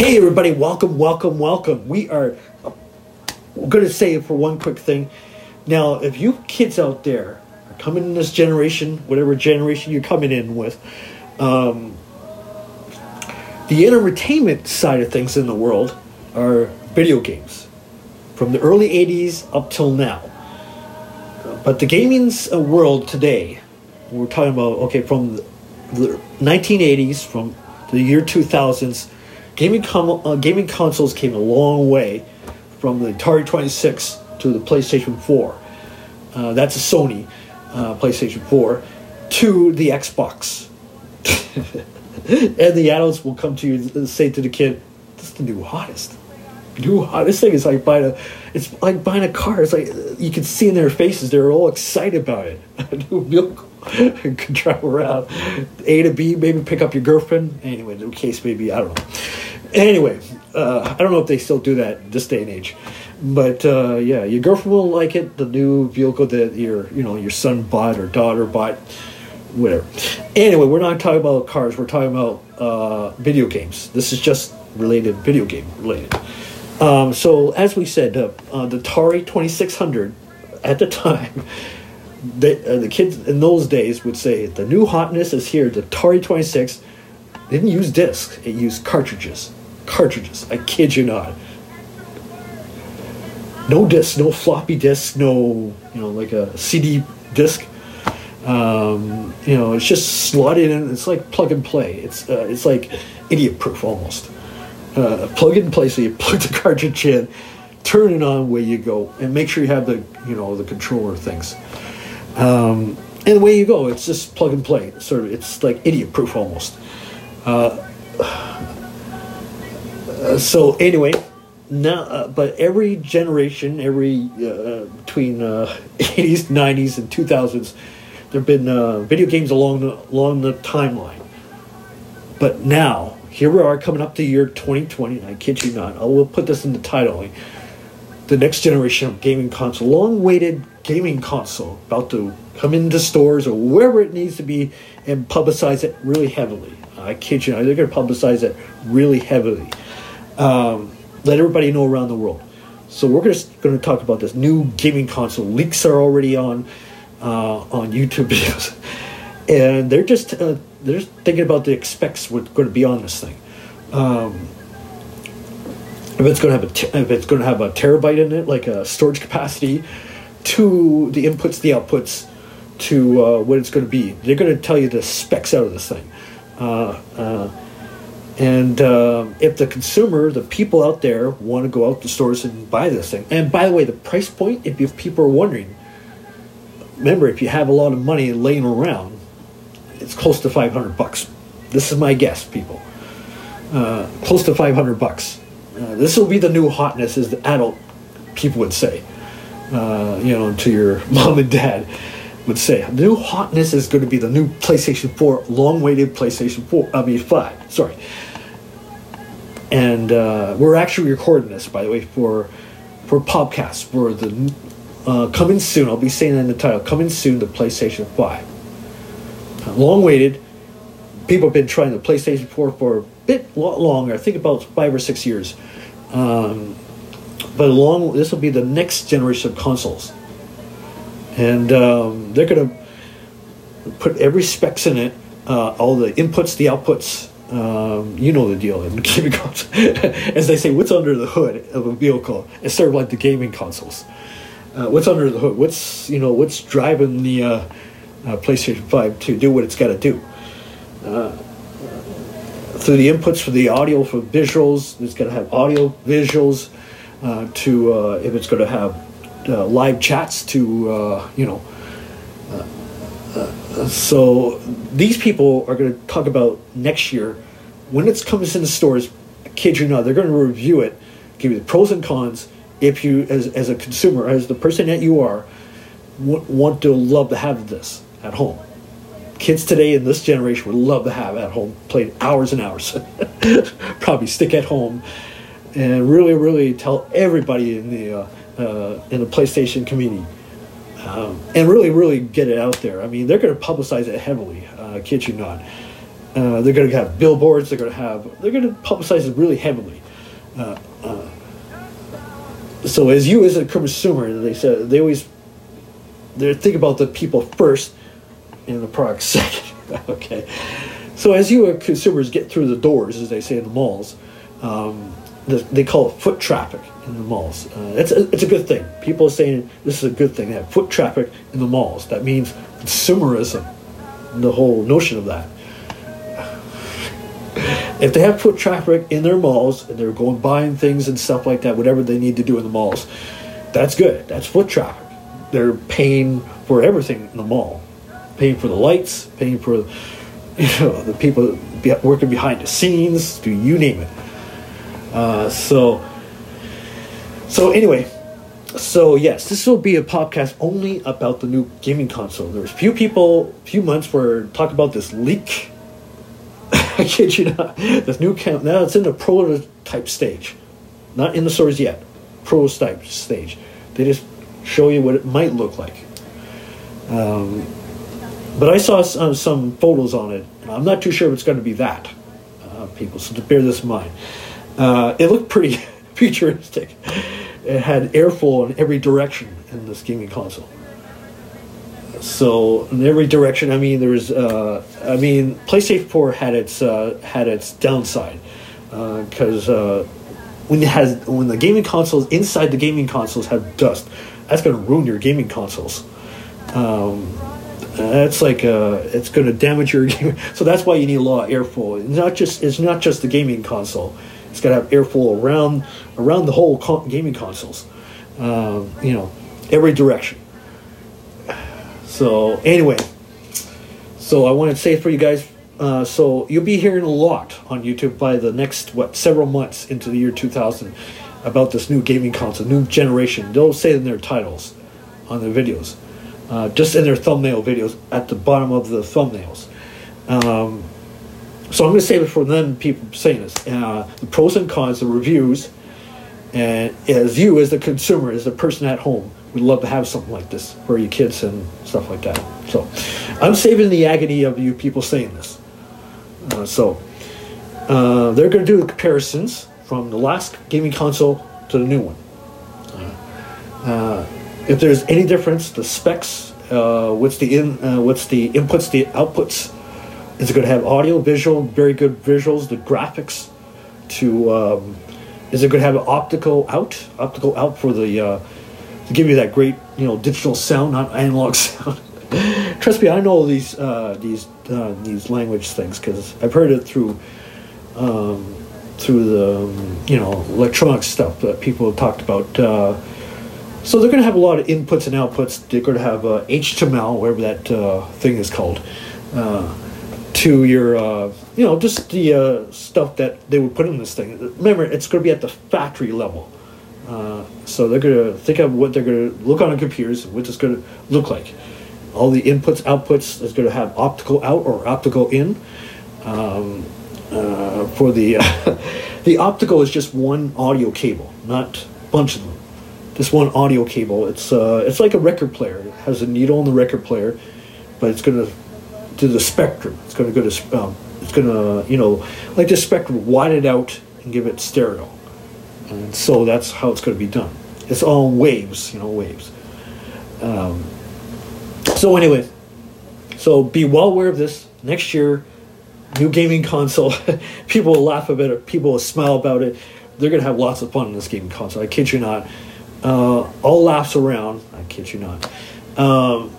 Hey, everybody, welcome, welcome, welcome. We are going to say for one quick thing. Now, if you kids out there are coming in this generation, whatever generation you're coming in with, um, the entertainment side of things in the world are video games from the early 80s up till now. But the gaming's uh, world today, we're talking about, okay, from the 1980s, from the year 2000s, gaming, com- uh, gaming consoles came a long way from the Atari 26 to the PlayStation 4. Uh, that's a Sony uh, PlayStation 4 to the Xbox. and the adults will come to you and say to the kid, "This is the new hottest." New hottest thing is like buying a, it's like buying a car. It's like you can see in their faces they're all excited about it. New vehicle can drive around A to B, maybe pick up your girlfriend. Anyway, the case maybe I don't know. Anyway, uh, I don't know if they still do that this day and age, but uh, yeah, your girlfriend will like it. The new vehicle that your you know your son bought or daughter bought, whatever. Anyway, we're not talking about cars. We're talking about uh, video games. This is just related video game related. Um, so as we said, uh, uh, the Atari Twenty Six Hundred at the time. The, uh, the kids in those days would say the new hotness is here. The Atari 26 didn't use discs; it used cartridges cartridges. I kid you not. No disc, no floppy disk, no you know like a CD disc. Um, you know, it's just slotted in. It's like plug and play. It's uh, it's like idiot proof almost. Uh, plug and play. So you plug the cartridge in, turn it on, where you go, and make sure you have the you know the controller things. Um, and away you go. It's just plug and play. Sort of. It's like idiot proof almost. Uh, uh, so anyway, now, uh, but every generation, every uh, between 80s, 90s, and 2000s, there've been uh, video games along the along the timeline. But now, here we are coming up to year 2020. I kid you not. I will put this in the title. The next generation of gaming console, long-awaited gaming console, about to come into stores or wherever it needs to be and publicize it really heavily. I kid you not. They're going to publicize it really heavily um, let everybody know around the world. So we're just going to talk about this new gaming console. Leaks are already on uh, on YouTube videos, and they're just uh, they're just thinking about the specs what's going to be on this thing. Um, if it's going to have a t- if it's going to have a terabyte in it, like a storage capacity, to the inputs, the outputs, to uh, what it's going to be. They're going to tell you the specs out of this thing. Uh, uh, and uh, if the consumer, the people out there, want to go out to stores and buy this thing, and by the way, the price point, if, if people are wondering, remember if you have a lot of money laying around, it's close to five hundred bucks. This is my guess, people. Uh, close to five hundred bucks. Uh, this will be the new hotness, as the adult people would say. Uh, you know, to your mom and dad would say, the new hotness is going to be the new PlayStation 4, long-awaited PlayStation 4. I mean 5. Sorry and uh, we're actually recording this, by the way, for for podcast for the uh, coming soon. I'll be saying that in the title, coming soon, the PlayStation Five. Uh, long waited. People have been trying the PlayStation Four for a bit longer. I think about five or six years. Um, but along, this will be the next generation of consoles, and um, they're going to put every specs in it, uh, all the inputs, the outputs, um, you know the deal in gaming consoles. As they say, what's under the hood of a vehicle? It's sort of like the gaming consoles. Uh, what's under the hood? What's you know what's driving the uh, uh, PlayStation Five to do what it's got to do? Uh, through the inputs for the audio, for visuals, it's going to have audio, visuals. Uh, to uh, if it's going to have live chats, to you know so these people are going to talk about next year when it comes into stores. Kid you not, they're going to review it, give you the pros and cons. If you, as as a consumer, as the person that you are, w- want to love to have this at home. Kids today in this generation would love to have at home, playing hours and hours. Probably stick at home, and really, really tell everybody in the uh, uh, in the PlayStation community um, and really, really get it out there. I mean, they're going to publicize it heavily, uh, kid you not. Uh, they're going to have billboards. They're going to have. They're going to publicize it really heavily. Uh, uh, so as you as a consumer, they said they always they think about the people first, and the product second. okay. So as you consumers get through the doors, as they say in the malls, um, they call it foot traffic in the malls. Uh, it's, a, it's a good thing. People are saying this is a good thing They have foot traffic in the malls. That means consumerism, the whole notion of that. If they have foot traffic in their malls and they're going buying things and stuff like that, whatever they need to do in the malls, that's good. That's foot traffic. They're paying for everything in the mall, paying for the lights, paying for you know the people working behind the scenes, do you name it. Uh, so so anyway, so yes, this will be a podcast only about the new gaming console. There's few people, few months where talk about this leak. I kid you not. This new camp now it's in the prototype stage, not in the stores yet. Prototype stage. They just show you what it might look like. Um, but I saw some, some, photos on it. I'm not too sure if it's going to be that, uh, people. So to bear this in mind, uh, it looked pretty futuristic it had airflow in every direction in this gaming console. So in every direction, I mean, there's, uh, I mean, PlayStation 4 had its uh, had its downside because uh, uh, when it has when the gaming consoles inside the gaming consoles have dust, that's going to ruin your gaming consoles. Um, that's like uh, it's going to damage your game. So that's why you need a lot of airflow. It's not just it's not just the gaming console. It's got to have airflow around around the whole co- gaming consoles. Um, you know, every direction. So anyway, so I want to say for you guys. Uh, so you'll be hearing a lot on YouTube by the next what several months into the year 2000 about this new gaming console, new generation. They'll say in their titles on their videos, uh, just in their thumbnail videos at the bottom of the thumbnails. Um, so I'm going to save it for then people saying this. Uh, the pros and cons, the reviews, and as you, as the consumer, as the person at home, would love to have something like this for your kids and stuff like that. So I'm saving the agony of you people saying this. Uh, so uh, they're going to do the comparisons from the last gaming console to the new one. Uh, if there's any difference, the specs, uh, what's the in, uh, what's the inputs, the outputs is it going to have audio, visual, very good visuals, the graphics? To um, is it going to have an optical out, optical out for the uh, to give you that great you know digital sound, not analog sound. Trust me, I know these uh, these uh, these language things because I've heard it through um, through the um, you know electronic stuff that people have talked about. Uh, so they're going to have a lot of inputs and outputs. They're going to have uh, HTML, whatever that uh, thing is called. Uh, to your, uh, you know, just the uh, stuff that they would put in this thing. Remember, it's going to be at the factory level. Uh, so they're going to think of what they're going to look on computers, what it's going to look like. All the inputs, outputs is going to have optical out or optical in. Um, uh, for the the optical is just one audio cable, not a bunch of them. Just one audio cable. It's uh, it's like a record player. It has a needle in the record player, but it's going to do the spectrum. It's going to go to um, it's going to you know like the spectrum widen it out and give it stereo, and so that's how it's going to be done. It's all waves, you know, waves. Um, so anyway, so be well aware of this. Next year, new gaming console. people will laugh about it. People will smile about it. They're gonna have lots of fun in this gaming console. I kid you not. Uh, all laughs around. I kid you not. Um,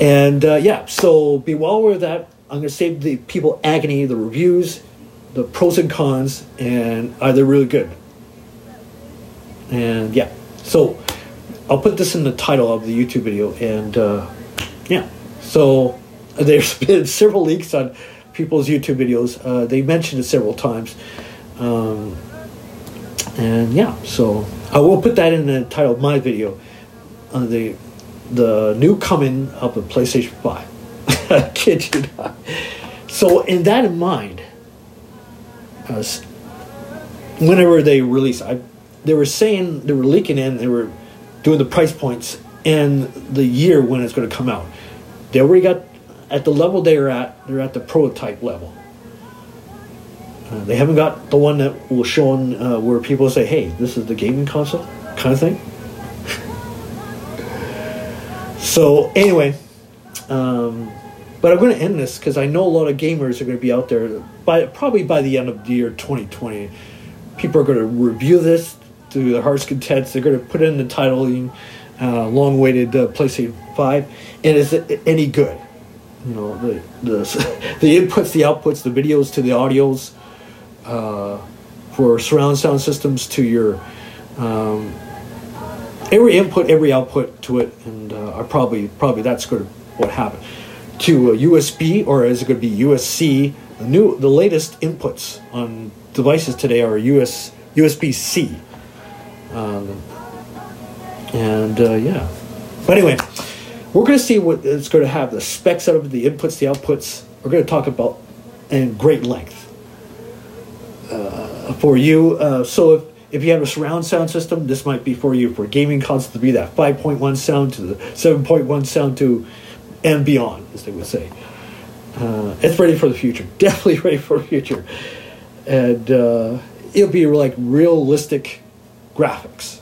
and uh, yeah, so be well aware of that. I'm going to save the people agony, the reviews, the pros and cons, and are they really good? And yeah, so I'll put this in the title of the YouTube video. And uh, yeah, so there's been several leaks on people's YouTube videos. Uh, they mentioned it several times. Um, and yeah, so I will put that in the title of my video. on the the new coming up of the PlayStation 5. I kid you not. So, in that in mind, uh, whenever they release, I, they were saying they were leaking in, they were doing the price points and the year when it's going to come out. They already got at the level they're at, they're at the prototype level. Uh, they haven't got the one that will show on uh, where people say, "Hey, this is the gaming console," kind of thing. so anyway, um, but I'm going to end this because I know a lot of gamers are going to be out there by probably by the end of the year 2020. People are going to review this to their heart's content. They're going to put in the titling, uh, long-awaited uh, PlayStation Five, and is it any good? You know the the the inputs, the outputs, the videos to the audios uh, for surround sound systems to your um, every input, every output to it, and uh, probably probably that's going to what happened to a USB or is it going to be USC? The new the latest inputs on devices today are US USB C, um, and uh, yeah. But anyway, we're going to see what it's going to have the specs out of the inputs, the outputs. We're going to talk about in great length uh, for you. Uh, so if, if you have a surround sound system, this might be for you for gaming consoles to be that 5.1 sound to the 7.1 sound to and beyond, as they would say. Uh, it's ready for the future. Definitely ready for the future. And uh, it'll be like realistic graphics.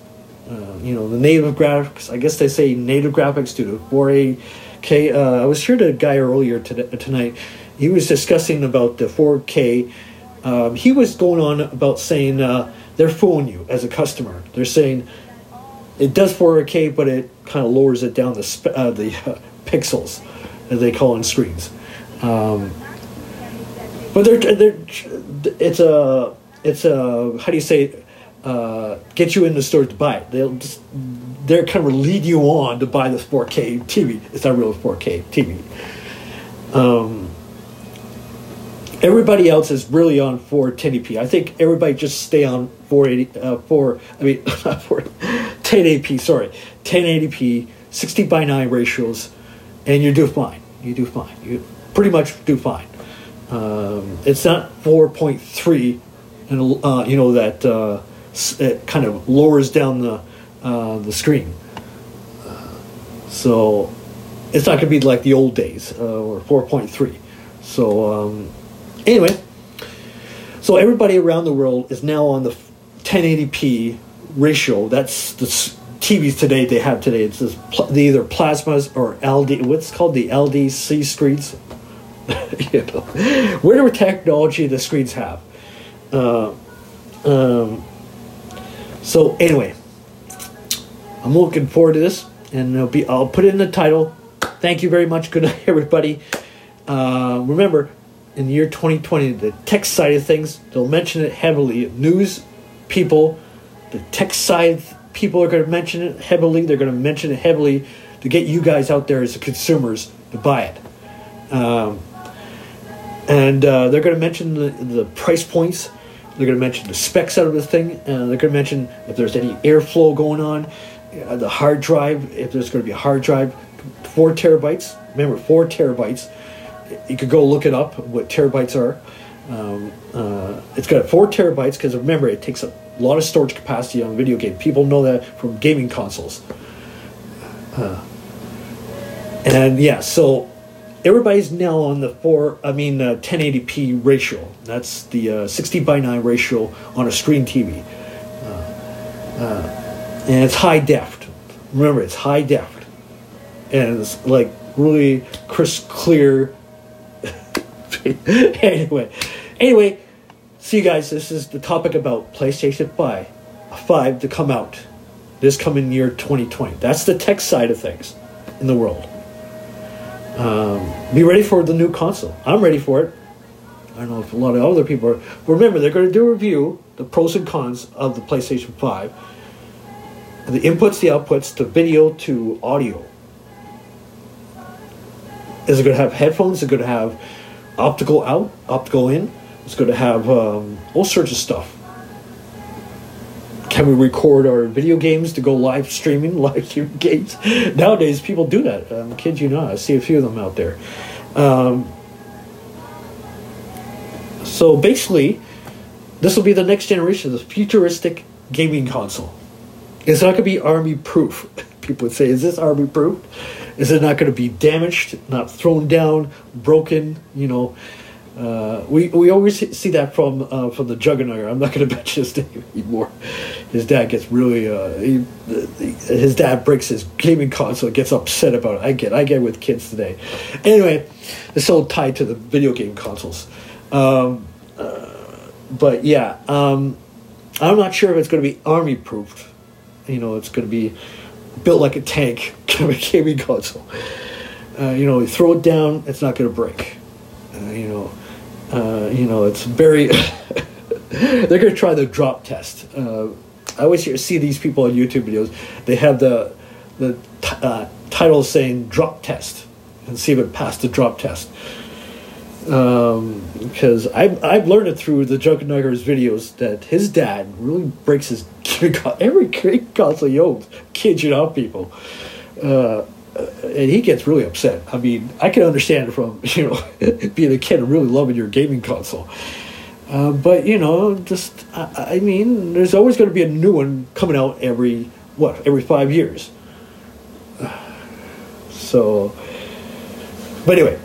Uh, you know, the native graphics, I guess they say native graphics to the 4K. Uh, I was here to a guy earlier today, tonight. He was discussing about the 4K um, he was going on about saying uh, they're fooling you as a customer. They're saying it does 4K, but it kind of lowers it down the uh, the uh, pixels, as they call on screens. Um, but they're, they're it's a it's a how do you say uh, get you in the store to buy it. They'll just they're kind of lead you on to buy this 4K TV. It's not real 4K TV. Um, everybody else is really on 410p. I think everybody just stay on 480, uh, 4, I mean, not 4, 1080p, sorry, 1080p, 60 by 9 ratios, and you do fine. You do fine. You pretty much do fine. Um, it's not 4.3, and uh, you know that uh, it kind of lowers down the uh, the screen. Uh, so it's not going to be like the old days uh, or 4.3. So um, Anyway, so everybody around the world is now on the 1080p ratio. That's the TVs today they have today. It's this, the either plasmas or LD. What's called the LDC screens. you know, whatever technology the screens have. Uh, um, so anyway, I'm looking forward to this, and I'll be I'll put it in the title. Thank you very much. Good night, everybody. Uh, remember, in the year 2020, the tech side of things, they'll mention it heavily. News people, the tech side people are going to mention it heavily. They're going to mention it heavily to get you guys out there as consumers to buy it. Um, and uh, they're going to mention the, the price points. They're going to mention the specs out of the thing. And they're going to mention if there's any airflow going on, uh, the hard drive, if there's going to be a hard drive, four terabytes. Remember, four terabytes you could go look it up what terabytes are. Um, uh, it's got four terabytes because remember it takes a lot of storage capacity on video game. People know that from gaming consoles. Uh, and yeah, so everybody's now on the four. I mean, uh, 1080p ratio. That's the uh, 60 by 9 ratio on a screen TV, uh, uh, and it's high def. Remember, it's high def, and it's like really crisp, clear anyway, anyway, see you guys. This is the topic about PlayStation 5, 5 to come out this coming year 2020. That's the tech side of things in the world. Um, be ready for the new console. I'm ready for it. I don't know if a lot of other people are. Remember, they're going to do a review, the pros and cons of the PlayStation 5, the inputs, the outputs, the video to audio. Is it going to have headphones? Is it going to have optical out, optical in. It's going to have um, all sorts of stuff. Can we record our video games to go live streaming, live streaming games? Nowadays, people do that. Um, kid you not, I see a few of them out there. Um, so basically, this will be the next generation, the futuristic gaming console. It's not going to be army proof. People would say, "Is this army proof?" Is it not going to be damaged, not thrown down, broken? You know, uh, we we always see that from uh, from the Juggernaut. I'm not going to mention his name anymore. His dad gets really uh, he, his dad breaks his gaming console, gets upset about it. I get I get with kids today. Anyway, it's so tied to the video game consoles. Um, uh, but yeah, um, I'm not sure if it's going to be army proofed. You know, it's going to be built like a tank, gaming console. Uh, you know, you throw it down, it's not going to break. Uh, you know, uh, you know, it's very. they're going to try the drop test. Uh, I always hear, see these people on YouTube videos. They have the the t- uh, title saying "drop test" and see if it passed the drop test. Because um, I've, I've learned it through the Junkenegger's videos that his dad really breaks his every console owns. Kid you not, people. Uh, and he gets really upset. I mean, I can understand it from you know being a kid and really loving your gaming console. Uh, but you know, just I, I mean, there's always going to be a new one coming out every what every five years. So, but anyway,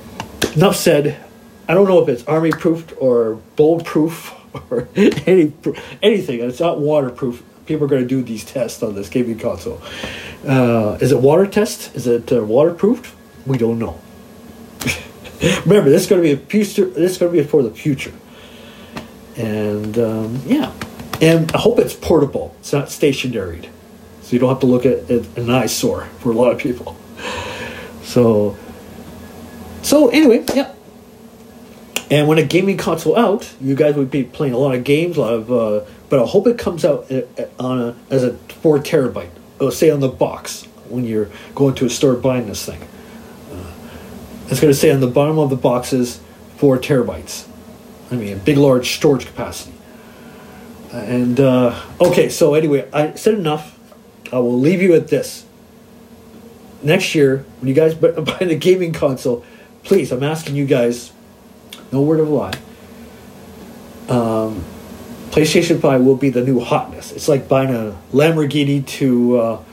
enough said. I don't know if it's army proofed or bolt proof or any anything. It's not waterproof. People are going to do these tests on this gaming console. Uh, is it water test? Is it uh, waterproofed? We don't know. Remember, this is going to be a future. This is going to be for the future. And um, yeah, and I hope it's portable. It's not stationary, so you don't have to look at, at an eyesore for a lot of people. So, so anyway, yeah. And when a gaming console out, you guys would be playing a lot of games, a lot of. Uh, but I hope it comes out uh, uh, on a, as a four terabyte. Oh, say on the box when you're going to a store buying this thing. Uh, it's going to say on the bottom of the boxes four terabytes. I mean, a big, large storage capacity. And uh, okay, so anyway, I said enough. I will leave you at this. Next year, when you guys buy the gaming console, please, I'm asking you guys no word of a lie. Um, PlayStation 5 will be the new hotness. It's like buying a Lamborghini to, uh,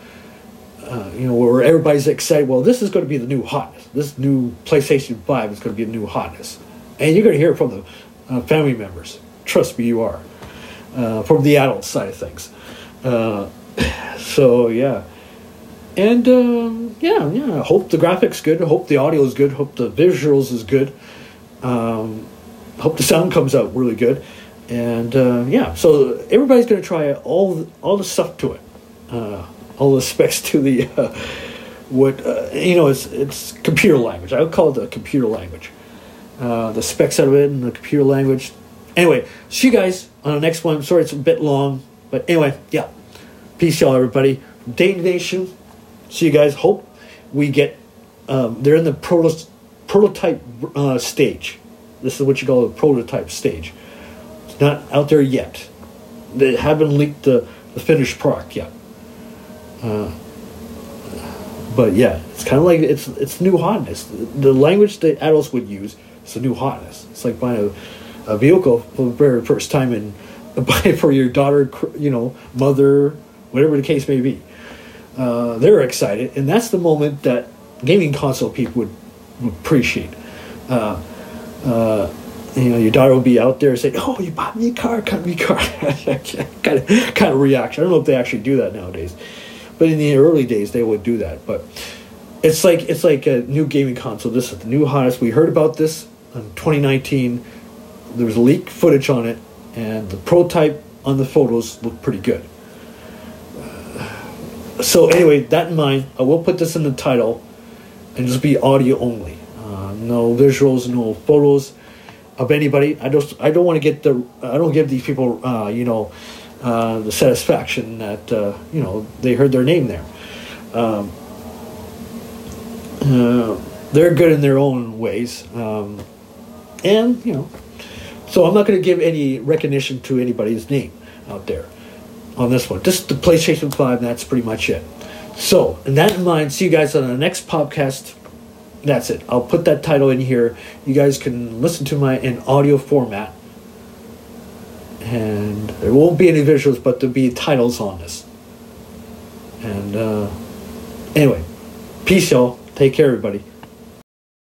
uh, you know, where everybody's excited. Well, this is going to be the new hotness. This new PlayStation 5 is going to be a new hotness. And you're going to hear it from the uh, family members. Trust me, you are. Uh, from the adult side of things. Uh, so, yeah. And, um, yeah, yeah. I hope the graphics good. Hope the audio is good. Hope the visuals is good. Um, hope the sound comes out really good, and uh, yeah. So everybody's going to try all all the stuff to it, uh, all the specs to the uh, what uh, you know. It's it's computer language. I would call it the computer language. Uh, the specs out of it and the computer language. Anyway, see you guys on the next one. Sorry, it's a bit long, but anyway, yeah. Peace, y'all, everybody. Dane Nation. See you guys. Hope we get. Um, they're in the proto prototype uh, stage. This is what you call a prototype stage. It's not out there yet. They haven't leaked the, the finished product yet. Uh, but yeah, it's kind of like it's it's new hotness. The language that adults would use is a new hotness. It's like buying a, a vehicle for the very first time and buying for your daughter, you know, mother, whatever the case may be. Uh, they're excited, and that's the moment that gaming console people would appreciate. Uh, uh, you know, your daughter will be out there saying, "Oh, you bought me a car, got me a car." kind of, kind of reaction. I don't know if they actually do that nowadays, but in the early days they would do that. But it's like it's like a new gaming console. This is the new hottest. We heard about this in 2019. There was leaked footage on it, and the prototype on the photos looked pretty good. so anyway, that in mind, I will put this in the title and just be audio only. Uh, no visuals, no photos of anybody. I just I don't want to get the I don't give these people uh, you know uh, the satisfaction that uh, you know they heard their name there. Um, uh, they're good in their own ways, um, and you know, so I'm not going to give any recognition to anybody's name out there on this one. Just the PlayStation Five. That's pretty much it. So, and that in mind, see you guys on the next podcast. That's it. I'll put that title in here. You guys can listen to my in audio format. And there won't be any visuals, but there'll be titles on this. And uh, anyway, peace, y'all. Take care, everybody.